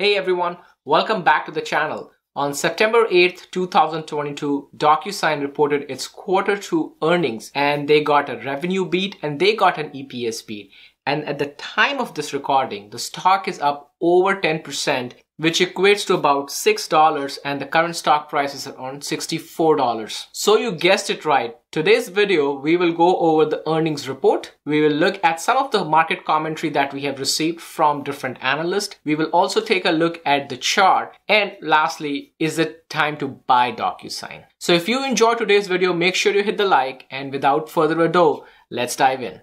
Hey everyone, welcome back to the channel. On September 8th, 2022, DocuSign reported its quarter two earnings and they got a revenue beat and they got an EPS beat. And at the time of this recording, the stock is up over 10% which equates to about $6 and the current stock price is around $64. So you guessed it right. Today's video, we will go over the earnings report. We will look at some of the market commentary that we have received from different analysts. We will also take a look at the chart. And lastly, is it time to buy DocuSign? So if you enjoyed today's video, make sure you hit the like and without further ado, let's dive in.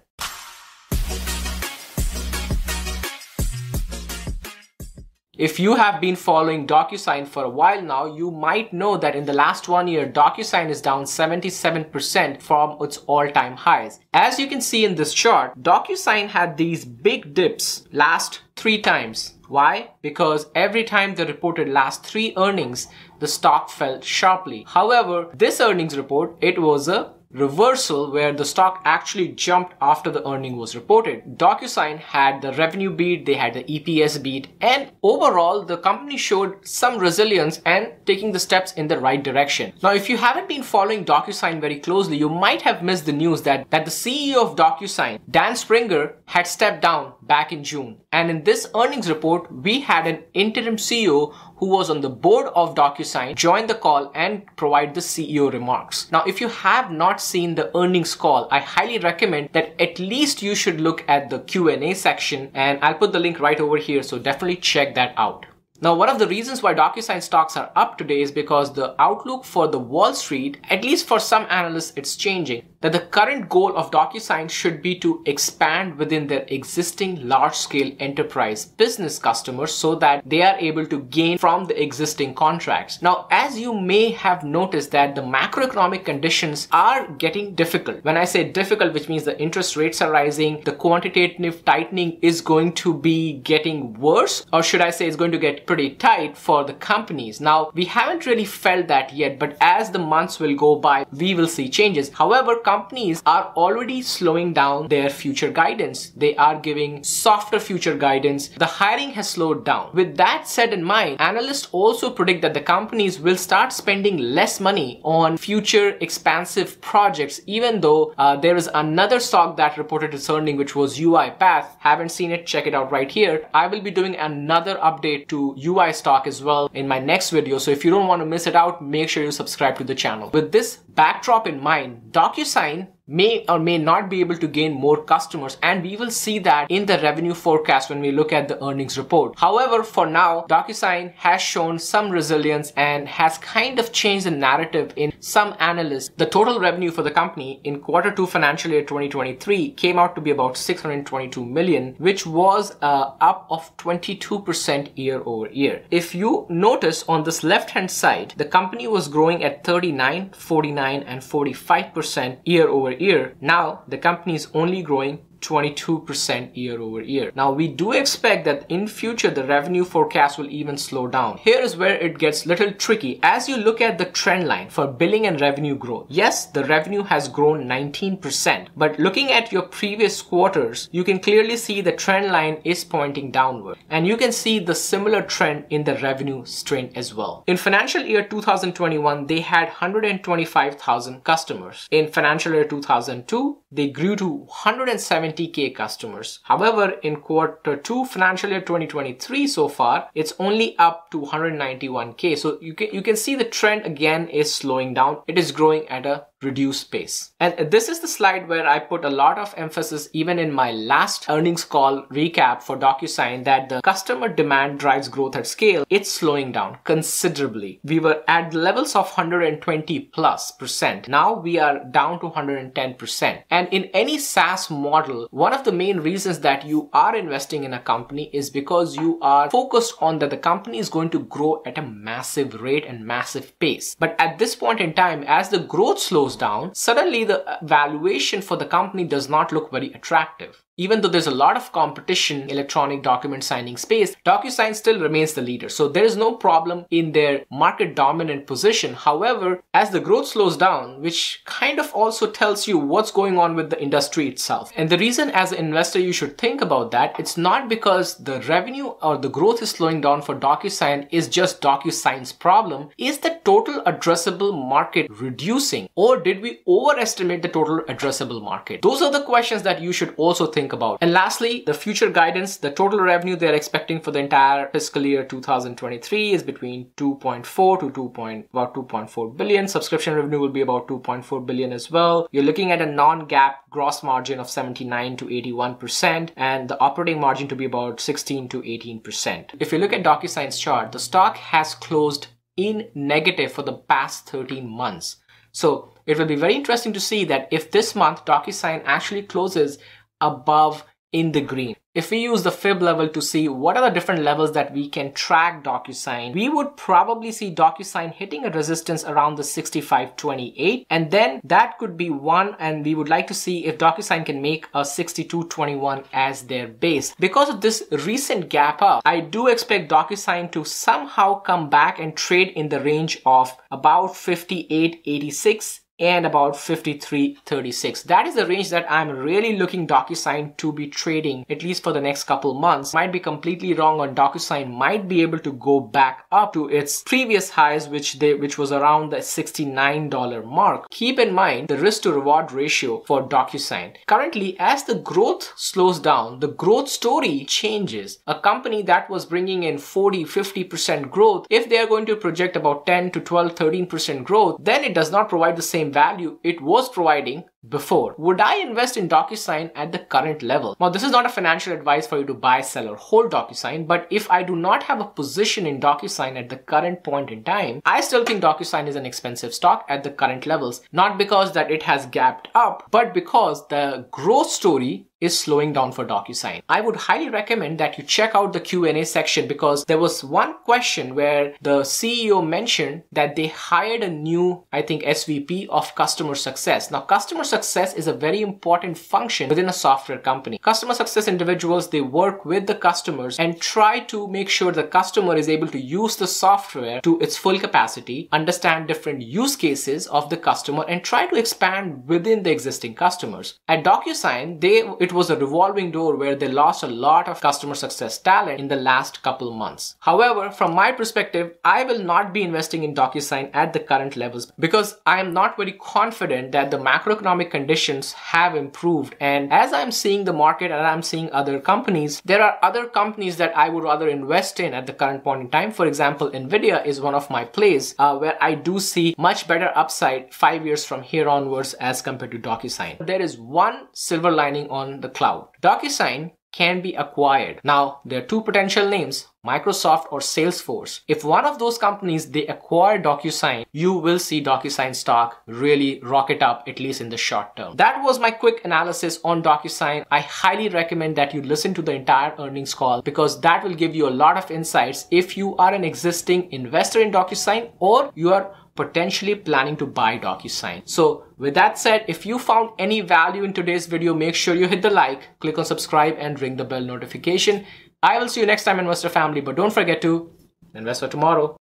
If you have been following DocuSign for a while now, you might know that in the last one year, DocuSign is down 77% from its all-time highs. As you can see in this chart, DocuSign had these big dips last three times. Why? Because every time they reported last three earnings, the stock fell sharply. However, this earnings report, it was a reversal where the stock actually jumped after the earning was reported. DocuSign had the revenue beat, they had the EPS beat, and overall the company showed some resilience and taking the steps in the right direction. Now, if you haven't been following DocuSign very closely, you might have missed the news that, that the CEO of DocuSign, Dan Springer, had stepped down back in June. And in this earnings report, we had an interim CEO who was on the board of DocuSign join the call and provide the CEO remarks. Now, if you have not seen the earnings call, I highly recommend that at least you should look at the Q&A section and I'll put the link right over here. So definitely check that out. Now, one of the reasons why DocuSign stocks are up today is because the outlook for the Wall Street, at least for some analysts, it's changing that the current goal of DocuSign should be to expand within their existing large-scale enterprise business customers so that they are able to gain from the existing contracts. Now, as you may have noticed that the macroeconomic conditions are getting difficult. When I say difficult, which means the interest rates are rising, the quantitative tightening is going to be getting worse, or should I say it's going to get pretty tight for the companies. Now, we haven't really felt that yet, but as the months will go by, we will see changes. However, companies are already slowing down their future guidance. They are giving softer future guidance. The hiring has slowed down. With that said in mind, analysts also predict that the companies will start spending less money on future expansive projects, even though uh, there is another stock that reported its earning, which was UiPath. Haven't seen it, check it out right here. I will be doing another update to UI stock as well in my next video. So if you don't want to miss it out, make sure you subscribe to the channel. With this backdrop in mind, DocuSign may or may not be able to gain more customers and we will see that in the revenue forecast when we look at the earnings report. However, for now, DocuSign has shown some resilience and has kind of changed the narrative in some analysts. The total revenue for the company in quarter two financial year 2023 came out to be about 622 million, which was uh, up of 22% year over year. If you notice on this left hand side, the company was growing at 39, 49 and 45% year over year. Now the company is only growing 22% year over year. Now we do expect that in future the revenue forecast will even slow down. Here is where it gets little tricky. As you look at the trend line for billing and revenue growth, yes, the revenue has grown 19%, but looking at your previous quarters, you can clearly see the trend line is pointing downward. And you can see the similar trend in the revenue strain as well. In financial year 2021, they had 125,000 customers. In financial year 2002, they grew to 170 20k customers. However, in quarter 2 financial year 2023 so far, it's only up to 191k. So you can, you can see the trend again is slowing down. It is growing at a reduce pace. And this is the slide where I put a lot of emphasis even in my last earnings call recap for DocuSign that the customer demand drives growth at scale. It's slowing down considerably. We were at levels of 120 plus percent. Now we are down to 110 percent. And in any SaaS model, one of the main reasons that you are investing in a company is because you are focused on that the company is going to grow at a massive rate and massive pace. But at this point in time, as the growth slows down, suddenly the valuation for the company does not look very attractive. Even though there's a lot of competition in electronic document signing space, DocuSign still remains the leader. So there is no problem in their market dominant position. However, as the growth slows down, which kind of also tells you what's going on with the industry itself. And the reason as an investor you should think about that, it's not because the revenue or the growth is slowing down for DocuSign is just DocuSign's problem. Is the total addressable market reducing or did we overestimate the total addressable market? Those are the questions that you should also think about. And lastly, the future guidance, the total revenue they're expecting for the entire fiscal year 2023 is between 2.4 to 2. Point, about 2.4 billion. Subscription revenue will be about 2.4 billion as well. You're looking at a non-GAAP gross margin of 79 to 81% and the operating margin to be about 16 to 18%. If you look at DocuSign's chart, the stock has closed in negative for the past 13 months. So it will be very interesting to see that if this month DocuSign actually closes above in the green. If we use the fib level to see what are the different levels that we can track DocuSign, we would probably see DocuSign hitting a resistance around the 6528 and then that could be one and we would like to see if DocuSign can make a 6221 as their base. Because of this recent gap up, I do expect DocuSign to somehow come back and trade in the range of about 5886 and about 53.36. That is the range that I'm really looking DocuSign to be trading at least for the next couple months. Might be completely wrong on DocuSign might be able to go back up to its previous highs which they which was around the $69 mark. Keep in mind the risk to reward ratio for DocuSign. Currently as the growth slows down, the growth story changes. A company that was bringing in 40, 50% growth, if they are going to project about 10 to 12, 13% growth, then it does not provide the same value it was providing before. Would I invest in DocuSign at the current level? Now, this is not a financial advice for you to buy, sell, or hold DocuSign, but if I do not have a position in DocuSign at the current point in time, I still think DocuSign is an expensive stock at the current levels. Not because that it has gapped up, but because the growth story is slowing down for DocuSign. I would highly recommend that you check out the Q&A section because there was one question where the CEO mentioned that they hired a new, I think, SVP of customer success. Now, customer success is a very important function within a software company. Customer success individuals, they work with the customers and try to make sure the customer is able to use the software to its full capacity, understand different use cases of the customer and try to expand within the existing customers. At DocuSign, they it was a revolving door where they lost a lot of customer success talent in the last couple months. However, from my perspective, I will not be investing in DocuSign at the current levels because I am not very confident that the macroeconomic conditions have improved. And as I'm seeing the market and I'm seeing other companies, there are other companies that I would rather invest in at the current point in time. For example, Nvidia is one of my plays uh, where I do see much better upside five years from here onwards as compared to DocuSign. There is one silver lining on the cloud. DocuSign can be acquired. Now, there are two potential names, Microsoft or Salesforce. If one of those companies, they acquire DocuSign, you will see DocuSign stock really rocket up, at least in the short term. That was my quick analysis on DocuSign. I highly recommend that you listen to the entire earnings call because that will give you a lot of insights if you are an existing investor in DocuSign or you are potentially planning to buy DocuSign. So with that said, if you found any value in today's video, make sure you hit the like, click on subscribe and ring the bell notification. I will see you next time Investor Family, but don't forget to invest for tomorrow.